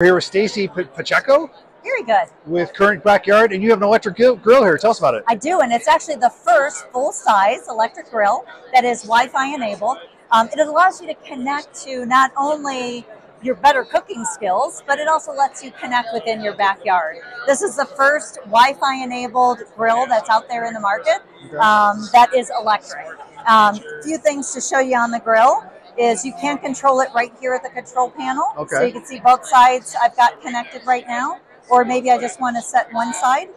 We're here with Stacy Pacheco Very good. with Current Backyard, and you have an electric grill, here. Tell us about it. I do, and it's actually the first full-size electric grill that is Wi-Fi enabled. Um, it allows you to connect to not only your better cooking skills, but it also lets you connect within your backyard. This is the first Wi-Fi enabled grill that's out there in the market um, that is electric. A um, few things to show you on the grill is you can control it right here at the control panel. Okay. So you can see both sides I've got connected right now. Or maybe I just want to set one side.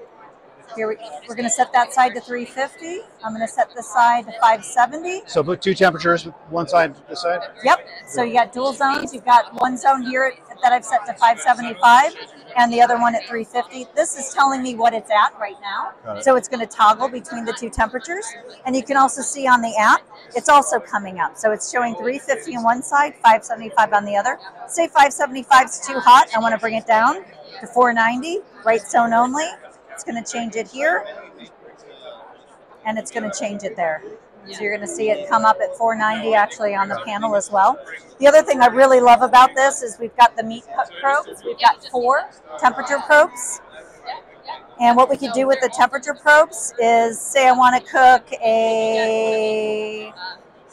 Here we, we're going to set that side to 350. I'm going to set this side to 570. So put two temperatures, one side, this side. Yep. So you got dual zones. You've got one zone here that I've set to 575 and the other one at 350. This is telling me what it's at right now. it. So it's going to toggle between the two temperatures. And you can also see on the app, it's also coming up. So it's showing 350 on one side, 575 on the other. Say 575 is too hot. I want to bring it down to 490, right zone only. It's going to change it here. And it's going to change it there. So you're going to see it come up at 490 actually on the panel as well. The other thing I really love about this is we've got the meat probes. We've got four temperature probes. And what we can do with the temperature probes is say I want to cook a,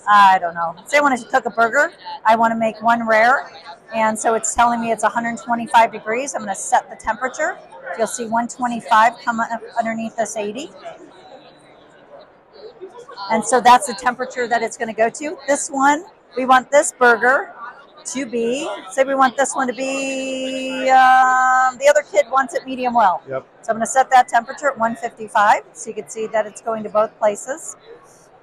I don't know, say I want to cook a burger. I want to make one rare. And so it's telling me it's 125 degrees. I'm going to set the temperature. You'll see 125 come underneath this 80. And so that's the temperature that it's going to go to. This one, we want this burger to be, say we want this one to be, um, the other kid wants it medium well. Yep. So I'm going to set that temperature at 155 so you can see that it's going to both places.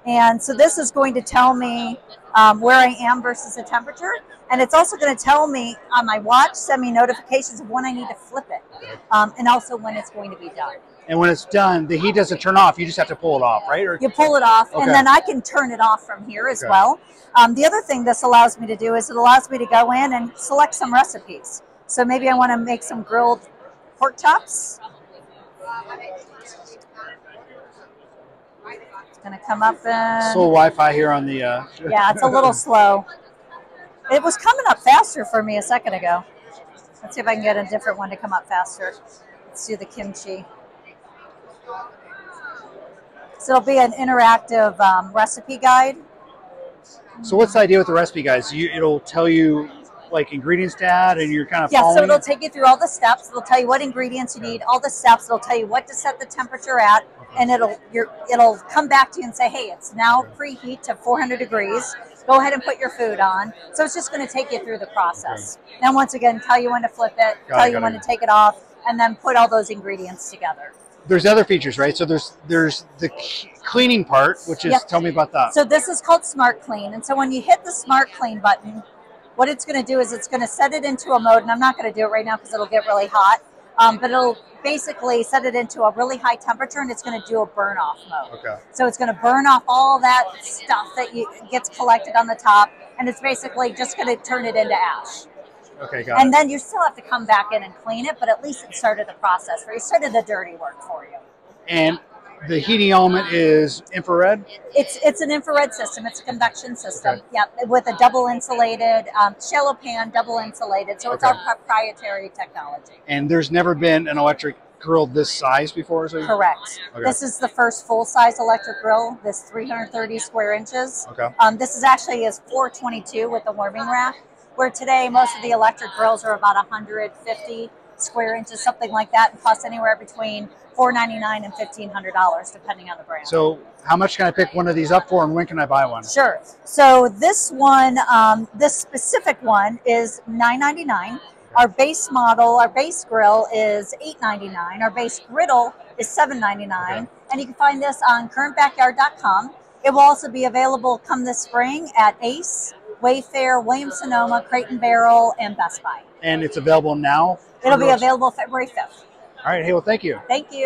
And so this is going to tell me um, where I am versus the temperature. And it's also going to tell me on my watch, send me notifications of when I need to flip it um, and also when it's going to be done. And when it's done, the heat doesn't turn off. You just have to pull it off, right? Or You pull it off, Okay. and then I can turn it off from here as Okay. well. Um, the other thing this allows me to do is it allows me to go in and select some recipes. So maybe I want to make some grilled pork chops. It's going to come up and slow Wi-Fi here on the. Uh, yeah, it's a little slow. It was coming up faster for me a second ago. Let's see if I can get a different one to come up faster. Let's do the kimchi. So it'll be an interactive um, recipe guide. So what's the idea with the recipe, guides? You, it'll tell you like ingredients to add, and you're kind of Yeah, so it'll it? take you through all the steps. It'll tell you what ingredients you need, all the steps. It'll tell you what to set the temperature at, uh-huh. and it'll you it'll come back to you and say, "Hey, it's now preheat to 400 degrees. Go ahead and put your food on." So it's just going to take you through the process. Then once again, tell you when to flip it, Got tell it, you when to take it off, and then put all those ingredients together. There's other features, right? So there's there's the cleaning part, which is Yep. tell me about that. So this is called Smart Clean. And so when you hit the Smart Clean button, what it's going to do is it's going to set it into a mode, and I'm not going to do it right now because it'll get really hot, um, but it'll basically set it into a really high temperature, and it's going to do a burn off mode. okay. So it's going to burn off all that stuff that you, gets collected on the top, and it's basically just going to turn it into ash. Okay, got And it. then you still have to come back in and clean it, but at least it started the process where you started the dirty work for you. And the heating element is infrared. It's it's an infrared system. It's a convection system. Okay. Yep, with a double insulated um, shallow pan, double insulated. So it's Okay. our proprietary technology. And there's never been an electric grill this size before. So Correct. Okay. This is the first full size electric grill. This 330 square inches. Okay. Um, this is actually is 422 with the warming rack. Where today most of the electric grills are about 150 square inches, something like that, and cost anywhere between 499 and 1500 dollars, depending on the brand. So how much can I pick one of these up for, and when can I buy one? Sure. So this one, um, this specific one is nine ninety nine. Our base model, our base grill is eight ninety nine. Our base griddle is seven ninety nine, Okay. and you can find this on currentbackyard.com. It will also be available come this spring at Ace, Wayfair, Williams Sonoma, Crate and Barrel, and Best Buy. And it's available now. It'll be available February fifth. All right. Hey, well, thank you. Thank you.